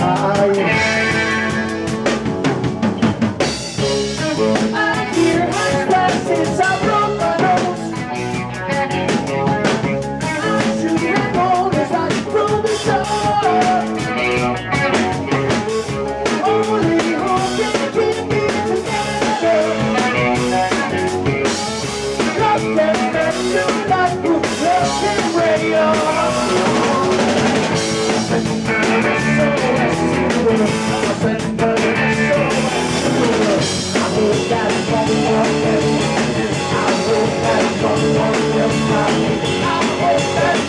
I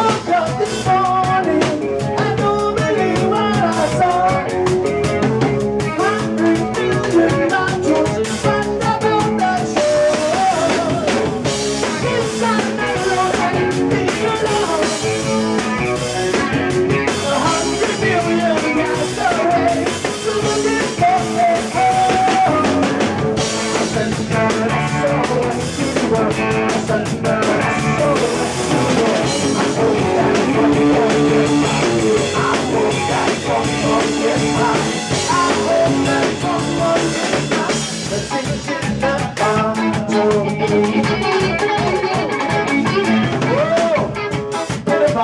broke up this morning.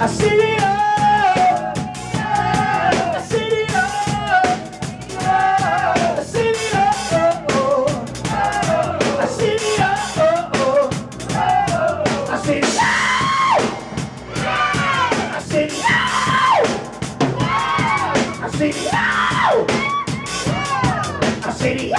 I see you. Lady.